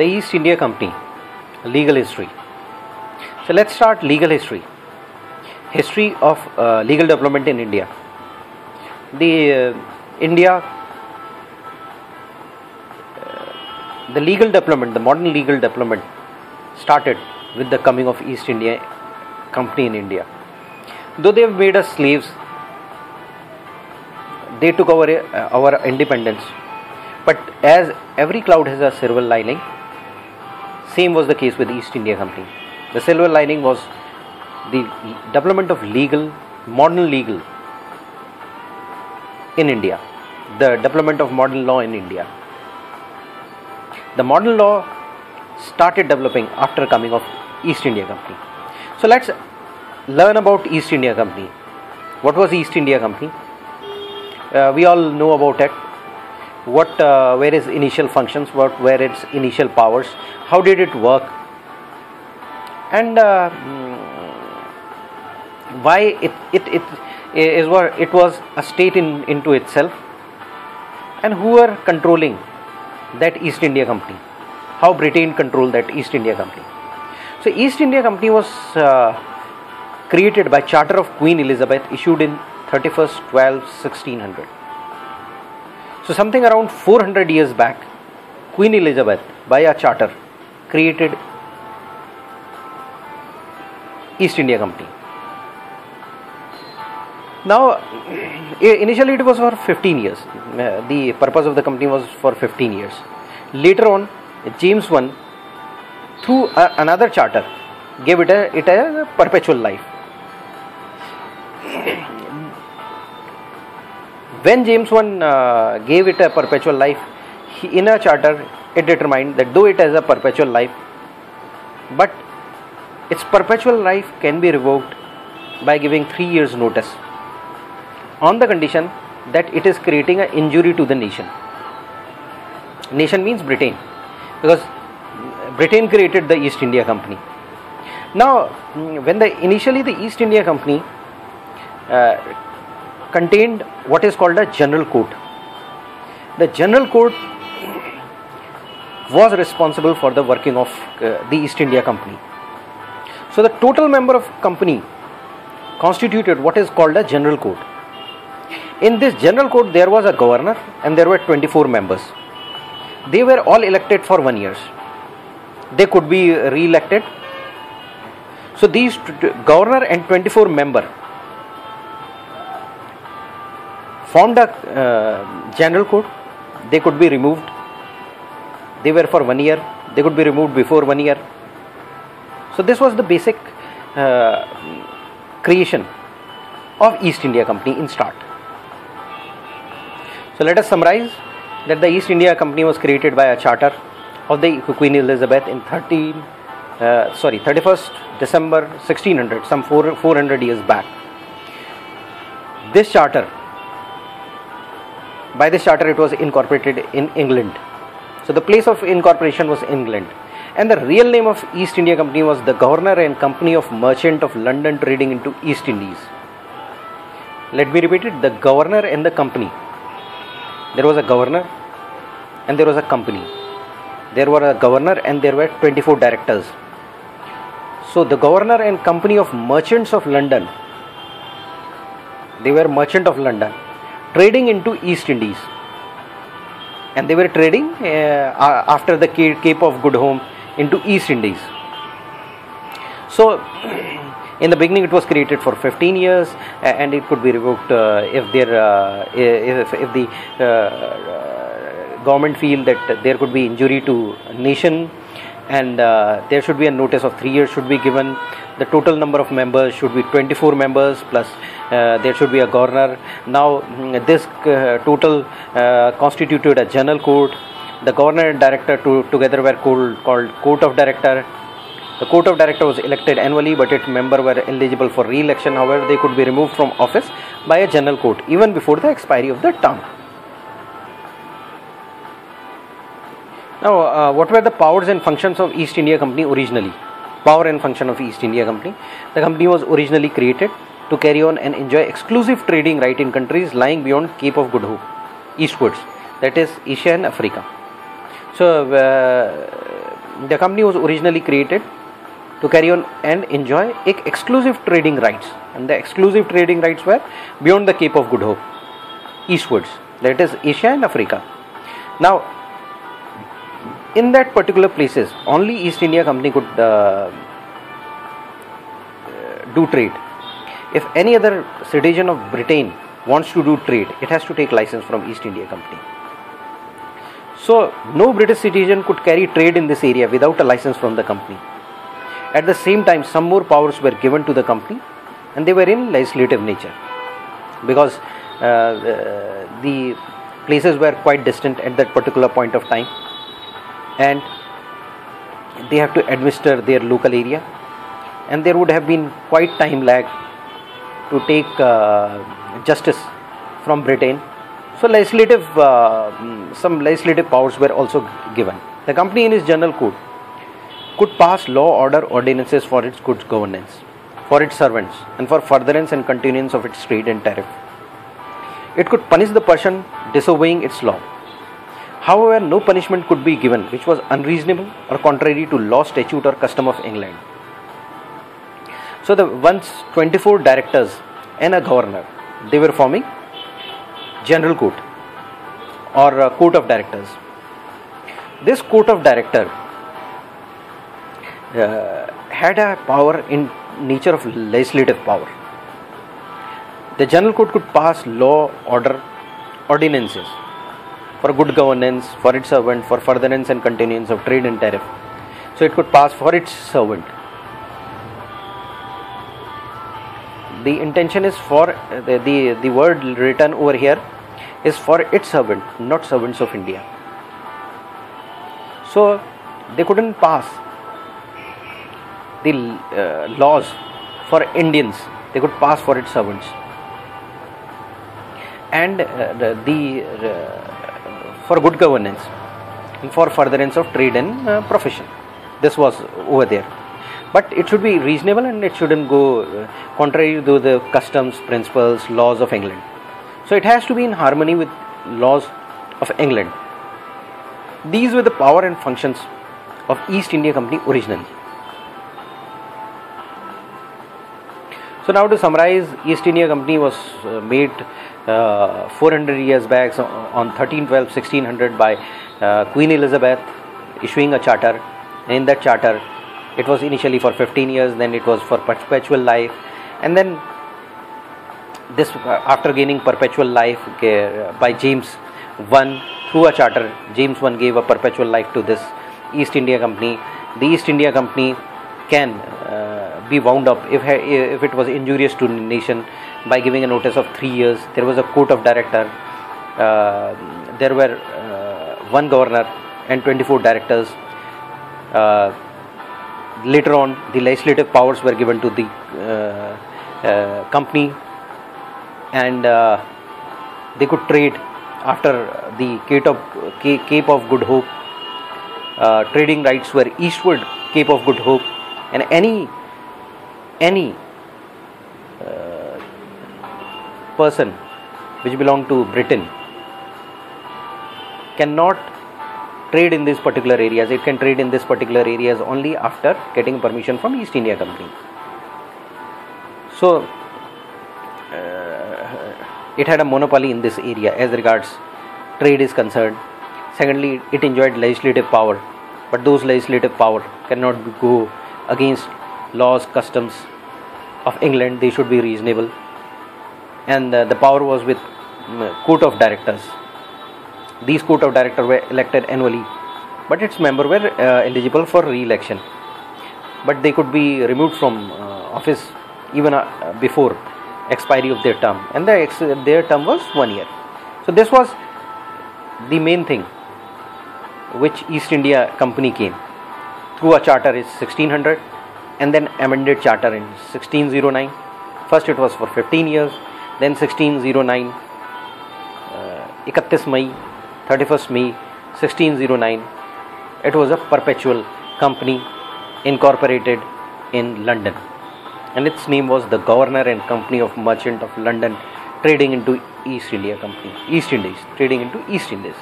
the East India Company, legal history. So let's start legal history. History of uh, legal development in India. The uh, India, uh, the legal development, the modern legal development started with the coming of East India Company in India. Though they have made us slaves, they took our uh, our independence. But as every cloud has a silver lining, same was the case with East India Company. The silver lining was the development of legal, modern legal in India, the development of modern law in India. The modern law started developing after coming of East India Company. So let's learn about East India Company. What was East India Company? Uh, we all know about it. What uh, initial functions? What were its initial powers? How did it work? And uh, why it it it is what it was a state in into itself, and who were controlling that East India Company? How Britain controlled that East India Company? So East India Company was uh, created by Charter of Queen Elizabeth issued in 31st 12 1600 so something around 400 years back Queen Elizabeth by a charter created East India Company. Now initially it was for 15 years. Uh, the purpose of the company was for 15 years. Later on James I through a, another charter gave it a, it a perpetual life when James I uh, gave it a perpetual life, he, in a charter it determined that though it has a perpetual life, but its perpetual life can be revoked by giving three years notice on the condition that it is creating an injury to the nation. Nation means Britain because Britain created the East India Company. Now, when the initially the East India Company uh, contained what is called a general court. The general court was responsible for the working of uh, the East India Company. So the total member of company constituted what is called a general court. In this general court there was a governor and there were 24 members. They were all elected for one year. They could be re-elected. So these governor and 24 member formed a uh, general court. They could be removed. They were for one year. They could be removed before one year. So this was the basic uh, creation of east india company in start. So let us summarize that the east india company was created by a charter of the queen elizabeth in 13 uh, sorry 31st december 1600 some 4, 400 years back. This charter by this charter it was incorporated in England. So the place of incorporation was England. And the real name of East India Company was the Governor and Company of Merchant of London trading into East Indies. Let me repeat it the Governor and the Company. There was a Governor and there was a company. There were a Governor and there were 24 directors. So the Governor and Company of Merchants of London, they were Merchant of London trading into East Indies. And they were trading uh, after the Cape of Good Hope into East Indies. So, in the beginning, it was created for 15 years, and it could be revoked uh, if there, uh, if, if the uh, government feel that there could be injury to nation, and uh, there should be a notice of three years should be given. The total number of members should be 24 members plus uh, there should be a governor. Now mm, this uh, total uh, constituted a general court. The governor and director to, together were called, called court of director. The court of director was elected annually but its members were eligible for re-election. However they could be removed from office by a general court even before the expiry of the term now uh, what were the powers and functions of east india company originally power and function of East India Company. The company was originally created to carry on and enjoy exclusive trading right in countries lying beyond Cape of Good Hope, eastwards, that is Asia and Africa. So, uh, the company was originally created to carry on and enjoy exclusive trading rights and the exclusive trading rights were beyond the cape of good hope eastwards that is asia and africa now in that particular places only east india company could uh, do trade. If any other citizen of britain wants to do trade it has to take license from east india company. So no british citizen could carry trade in this area without a license from the company. At the same time some more powers were given to the company and they were in legislative nature. Because uh, the places were quite distant at that particular point of time and they have to administer their local area and there would have been quite time lag to take uh, justice from Britain. So legislative, uh, some legislative powers were also given. The company in its general court could pass law order ordinances for its good governance for its servants and for furtherance and continuance of its trade and tariff. It could punish the person disobeying its law. However, no punishment could be given which was unreasonable or contrary to law, statute, or custom of England. So, the once 24 directors and a governor, they were forming general court or court of directors. This court of director uh, had a power in nature of legislative power. The general court could pass law, order, ordinances for good governance, for its servant, for furtherance and continuance of trade and tariff. So it could pass for its servant. The intention is for the, the, the word written over here is for its servant, not servants of India. So they couldn't pass the uh, laws for Indians, they could pass for its servants. And uh, the, the uh, for good governance and for furtherance of trade and uh, profession. This was over there. But it should be reasonable and it shouldn't go uh, contrary to the customs, principles, laws of England. So it has to be in harmony with laws of England. These were the power and functions of East India Company originally. So now to summarize, East India Company was uh, made uh, 400 years back so on 13 12 1600 by uh, Queen Elizabeth issuing a charter. In that charter, it was initially for 15 years, then it was for perpetual life, and then this uh, after gaining perpetual life uh, by James I through a charter, James I gave a perpetual life to this East India Company. The East India Company can be wound up if, if it was injurious to the nation by giving a notice of three years. There was a court of director. Uh, there were uh, one governor and 24 directors. Uh, later on, the legislative powers were given to the uh, uh, company, and they could trade after the Cape of, Cape of Good Hope. trading rights were eastward Cape of Good Hope and any any uh, person which belong to Britain cannot trade in these particular areas. It can trade in these particular areas only after getting permission from East India Company. So uh, it had a monopoly in this area as regards trade is concerned. Secondly it enjoyed legislative power but those legislative power cannot go against laws, customs of England, they should be reasonable. And uh, the power was with um, court of directors. These court of directors were elected annually, but its members were uh, eligible for re-election. But they could be removed from uh, office even uh, before expiry of their term, and the ex- their term was one year. So this was the main thing which East India Company came through a charter is 1600 and then amended charter in 1609 first it was for 15 years then 1609 uh, 31 May 31st May 1609 it was a perpetual company incorporated in London. And its name was the Governor and Company of Merchant of London trading into East India Company East Indies trading into East Indies